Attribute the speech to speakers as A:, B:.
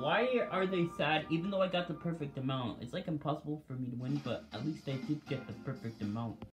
A: Why are they sad even though I got the perfect amount? It's like impossible for me to win, but at least I did get the perfect amount.